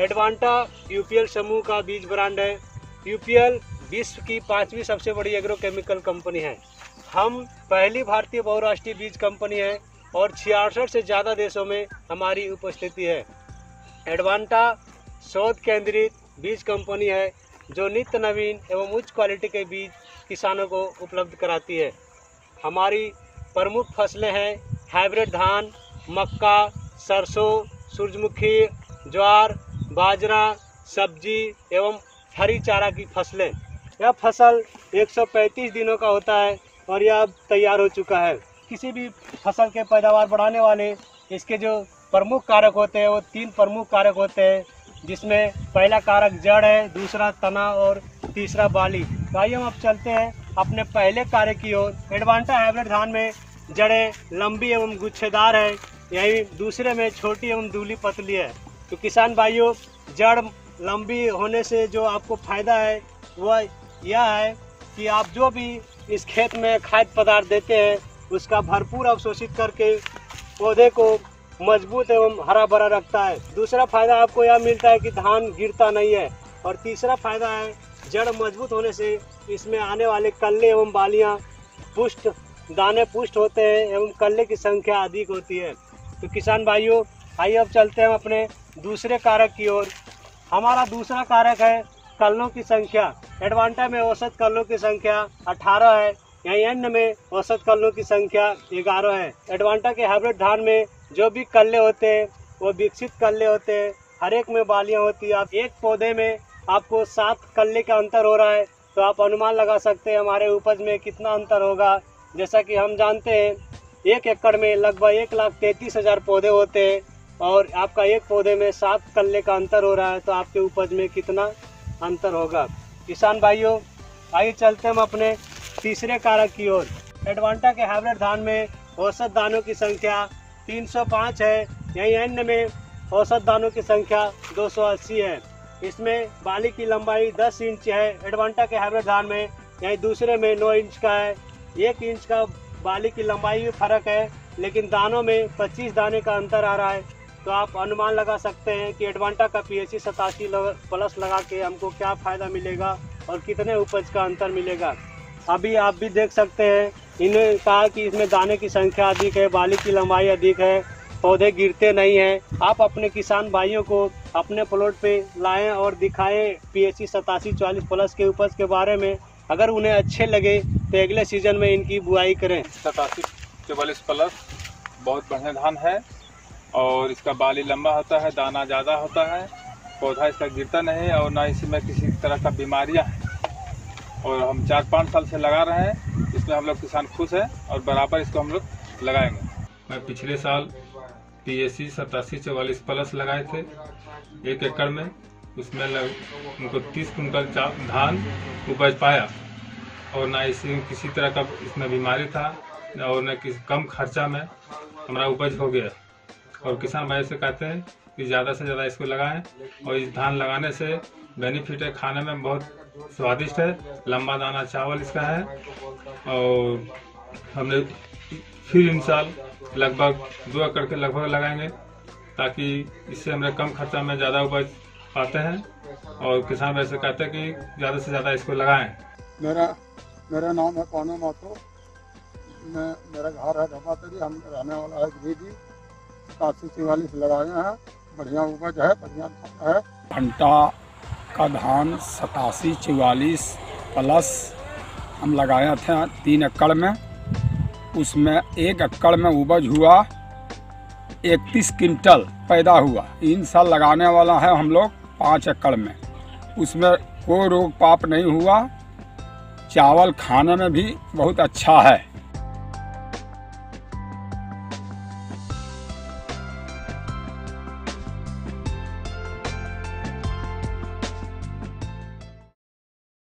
Advanta UPL समूह का बीज ब्रांड है। यूपीएल विश्व की पांचवी सबसे बड़ी एग्रोकेमिकल कंपनी है। हम पहली भारतीय बहुराष्ट्रीय बीज कंपनी है और छियासठ से ज़्यादा देशों में हमारी उपस्थिति है। एडवांटा शोध केंद्रित बीज कंपनी है, जो नित्य नवीन एवं उच्च क्वालिटी के बीज किसानों को उपलब्ध कराती है। हमारी प्रमुख फ़सलें हैं हाइब्रिड धान, मक्का, सरसों, सूरजमुखी, ज्वार बाजरा, सब्ज़ी एवं हरी चारा की फ़सलें। यह फ़सल 135 दिनों का होता है और यह अब तैयार हो चुका है। किसी भी फ़सल के पैदावार बढ़ाने वाले इसके जो प्रमुख कारक होते हैं, वो तीन प्रमुख कारक होते हैं, जिसमें पहला कारक जड़ है, दूसरा तना और तीसरा बाली। तो आइए हम अब चलते हैं अपने पहले कार्य की ओर। एडवांटा हाइब्रिड धान में जड़ें लंबी एवं गुच्छेदार है, यही दूसरे में छोटी एवं दूली पतली है। तो किसान भाइयों, जड़ लंबी होने से जो आपको फ़ायदा है, वह यह है कि आप जो भी इस खेत में खाद्य पदार्थ देते हैं, उसका भरपूर अवशोषित करके पौधे को मज़बूत एवं हरा भरा रखता है। दूसरा फ़ायदा आपको यह मिलता है कि धान गिरता नहीं है और तीसरा फ़ायदा है, जड़ मज़बूत होने से इसमें आने वाले कल्ले एवं बालियाँ पुष्ट, दाने पुष्ट होते हैं एवं कल्ले की संख्या अधिक होती है। तो किसान भाइयों आइए अब चलते हैं अपने दूसरे कारक की ओर। हमारा दूसरा कारक है कल्लों की संख्या। एडवांटा में औसत कल्लों की संख्या 18 है। यहीं अन्य में औसत कल्लों की संख्या 11 है। एडवांटा के हाइब्रिड धान में जो भी कल्ले होते हैं, वो विकसित कल्ले होते हैं। हर एक में बालियाँ होती है। आप एक पौधे में आपको सात कल्ले का अंतर हो रहा है तो आप अनुमान लगा सकते हैं हमारे उपज में कितना अंतर होगा। जैसा कि हम जानते हैं, एक एकड़ में लगभग एक लाख तैंतीस हज़ार पौधे होते हैं। और आपका एक पौधे में सात कल्ले का अंतर हो रहा है तो आपके उपज में कितना अंतर होगा? किसान भाइयों, आइए चलते हम अपने तीसरे कारक की ओर। एडवांटा के हाइब्रिड धान में औसत दानों की संख्या 305 है। यहीं अन्य में औसत दानों की संख्या 280 है। इसमें बाली की लंबाई 10 इंच है। एडवांटा के हाइब्रिड धान में यहीं दूसरे में 9 इंच का है। एक इंच का बाली की लंबाई में फ़र्क है, लेकिन दानों में 25 दाने का अंतर आ रहा है। तो आप अनुमान लगा सकते हैं कि एडवांटा का पी एच सतासी प्लस लगा के हमको क्या फ़ायदा मिलेगा और कितने उपज का अंतर मिलेगा। अभी आप भी देख सकते हैं, इन्होंने कहा कि इसमें दाने की संख्या अधिक है, बाली की लंबाई अधिक है, पौधे गिरते नहीं हैं। आप अपने किसान भाइयों को अपने प्लॉट पे लाएँ और दिखाएँ पी एच सतासी, चालीस प्लस के उपज के बारे में। अगर उन्हें अच्छे लगे तो अगले सीज़न में इनकी बुआई करें। सतासी, चौवालीस प्लस बहुत बढ़िया धान है। और इसका बाली लंबा होता है, दाना ज़्यादा होता है, पौधा इसका गिरता नहीं और ना इसमें किसी तरह का बीमारियाँ हैं। और हम चार पाँच साल से लगा रहे हैं, इसमें हम लोग किसान खुश हैं और बराबर इसको हम लोग लगाएँगे। मैं पिछले साल पी एस सी सतासी चौवालीस प्लस लगाए थे, एक एकड़ में, उसमें लग, उनको तीस कुंटल धान उपज पाया। और ना इसी, किसी तरह का इसमें बीमारी था, और न किसी, कम खर्चा में हमारा उपज हो गया। और किसान भाई से कहते हैं कि ज़्यादा से ज़्यादा इसको लगाएँ और इस धान लगाने से बेनिफिट है, खाने में बहुत स्वादिष्ट है, लंबा दाना चावल इसका है और हमने फिर इन साल लगभग दो एकड़ के लगभग लगाएँगे ताकि इससे हमें कम खर्चा में ज़्यादा उपज पाते हैं और किसान वैसे कहते हैं कि ज़्यादा से ज़्यादा इसको लगाएँ। मेरा मेरा नाम है पानो माथो मैं, मेरा घर है धमातरी, हम रहने वाला है गिरिजी सतासी चौवालीस लगाए हैं। बढ़िया उपज है, बढ़िया है। घंटा का धान सतासी चौवालीस प्लस हम लगाए थे तीन एकड़ में। उसमें एक एकड़ में उपज हुआ, इकतीस क्विंटल पैदा हुआ। इन साल लगाने वाला है हम लोग पाँच एकड़ में। उसमें कोई रोग पाप नहीं हुआ। चावल खाने में भी बहुत अच्छा है।